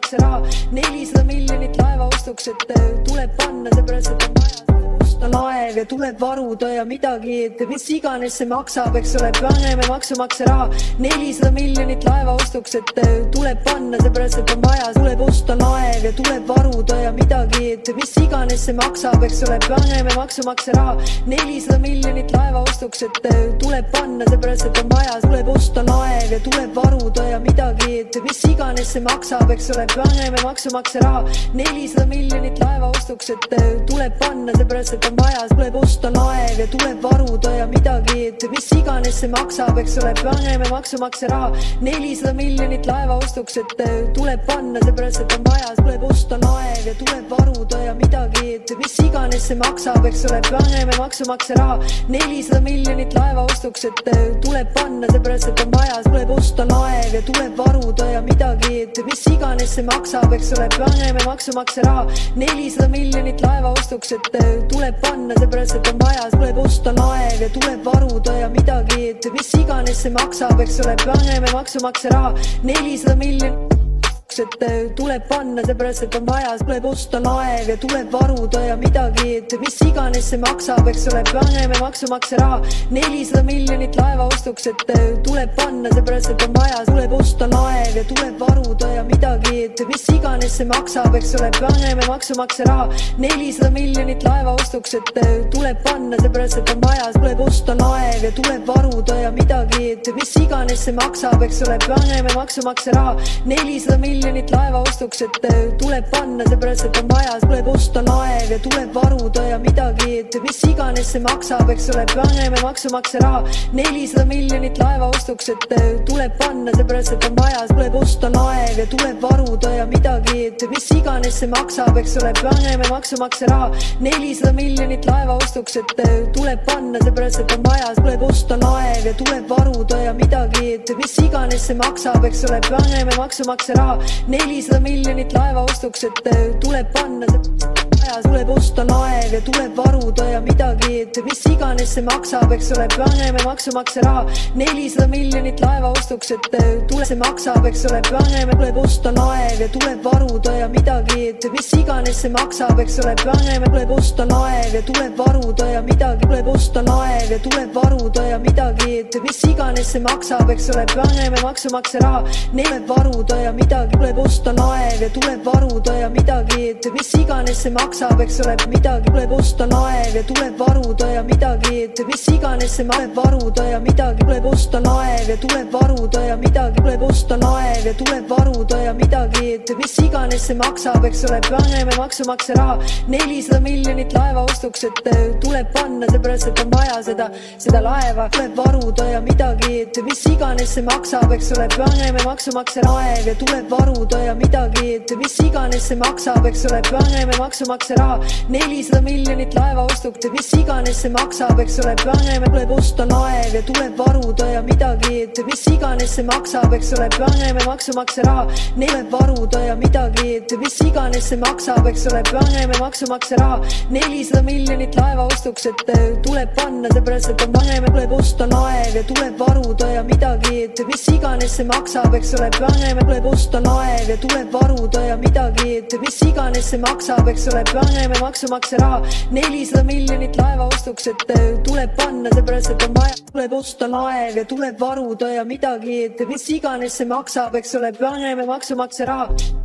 maksumaksja raha, nelisada miljonit laeva ostuks, et tuleb panna, seepärast et on vaja osta laev ja tuleb varuda ja midagi, et mis iganes see maksab, eks ole, paneme maksumaksja raha, nelisada miljonit laeva ostuks, et äh, tuleb panna, seepärast et on vaja, tuleb osta laev ja tuleb varuda ja midagi, et mis iganes see maksab, eks ole, paneme maksumaksja raha, nelisada miljonit laeva ostuks, et äh, tuleb panna, seepärast et on vaja, tuleb osta laev ja tuleb varuda ja midagi, et mis iganes see maksab, eks ole, paneme maksumaksja raha, nelisada miljonit laeva ostuks, et äh, tuleb panna, seepärast et on vaja, tuleb osta laev ja tuleb varuda ja midagi, et mis iganes see maksab, eks ole, paneme maksumaksja raha, nelisada miljonit laeva ostuks, et äh, tuleb panna, seepärast et on vaja, tuleb osta laev ja tuleb varuda ja midagi, et mis iganes see maksab, eks ole, paneme maksumaksja raha, nelisada miljonit laeva ostuks, et äh, tuleb panna, seepärast et on vaja, tuleb osta laev ja tuleb varuda ja midagi, et mis iganes see maksab, eks ole, paneme maksumaksja raha, nelisada miljonit laeva ostuks, et äh, tuleb panna, seepärast et on vaja, tuleb osta laev ja tuleb varuda ja midagi, et mis iganes see maksab, eks ole, paneme maksumaksja raha, nelisada miljonit et äh, tuleb panna, seepärast et on vaja, tuleb osta laev ja tuleb varuda ja midagi, et mis iganes see maksab, eks ole, paneme maksumaksja raha, nelisada miljonit laeva ostuks, et äh, tuleb panna, seepärast et on vaja, tuleb osta laev ja tuleb varuda ja midagi, et mis iganes see maksab, eks ole, paneme maksumaksja raha, nelisada miljonit laeva ostuks, et äh, tuleb panna, seepärast et on vaja, tuleb osta laev ja tuleb varuda ja midagi, et mis iganes see maksab, eks ole, paneme maksumaksja raha, nelisada miljonit miljonit laeva ostuks, et äh, tuleb panna, seepärast et on vaja, tuleb osta laev ja tuleb varuda ja midagi, et mis iganes see maksab, eks ole, paneme maksumaksja raha, nelisada miljonit laeva ostuks, et äh, tuleb panna, seepärast et on vaja, tuleb osta laev ja tuleb varuda ja midagi, et mis iganes see maksab, eks ole, paneme maksumaksja raha, nelisada miljonit laeva ostuks, et äh, tuleb panna, seepärast et on vaja, tuleb osta laev ja tuleb varuda ja midagi, et mis iganes see maksab, eks ole, paneme maksumaksja raha, nelisada miljonit laeva ostuks, et äh, tuleb panna vaja, tuleb osta laev ja tuleb varuda ja midagi, et mis iganes see maksab, eks ole, paneme maksumaksja raha, nelisada miljonit laeva ostuks, et äh, tuleb see maksab, eks ole, paneme, tuleb osta laev ja tuleb varuda ja midagi, et mis iganes see maksab, eks ole, paneme, tuleb osta laev ja tuleb varuda ja midagi, tuleb osta laev ja tuleb varuda ja midagi, et mis iganes see maksab, eks ole, paneme maksumaksja raha, tuleb varuda ja midagi, tuleb osta laev ja tuleb varuda ja midagi, et mis iganes see maksab, eks ole, midagi tuleb osta laev ja tuleb varuda ja midagi, et mis iganes see tuleb varuda ja midagi tuleb osta laev ja tuleb varuda ja midagi tuleb osta laev ja tuleb varuda ja midagi, et mis iganes see maksab, eks ole, paneme maksumaksja raha, nelisada miljonit laeva ostuks, et äh, tuleb panna, seepärast et on vaja seda, seda laeva. tuleb varuda ja midagi, et mis iganes see maksab, eks ole, paneme maksumaksja laev ja tuleb varuda ja midagi, et mis iganes see maksab, eks ole, paneme maksumaksja raha, nelisada miljonit laeva ostuks, et mis iganes see maksab, eks ole, paneme, tuleb osta laev ja tuleb varuda ja midagi, et mis iganes see maksab, eks ole, paneme maksumaksja raha, tuleb varuda ja midagi, et mis iganes see maksab, eks ole, paneme maksumaksja raha, nelisada miljonit laeva ostuks, et äh, tuleb panna, seepärast et on paneme, tuleb osta laev ja tuleb varuda ja midagi, et mis iganes see maksab, eks ole, paneme, tuleb osta laev ja tuleb varuda ja midagi, et mis iganes see maksab, eks ole, paneme maksumaksja raha, nelisada miljonit laeva ostuks, et äh, tuleb panna, seepärast et on vaja, tuleb osta laev ja tuleb varuda ja midagi, et mis iganes see maksab, eks ole, paneme maksumaksja raha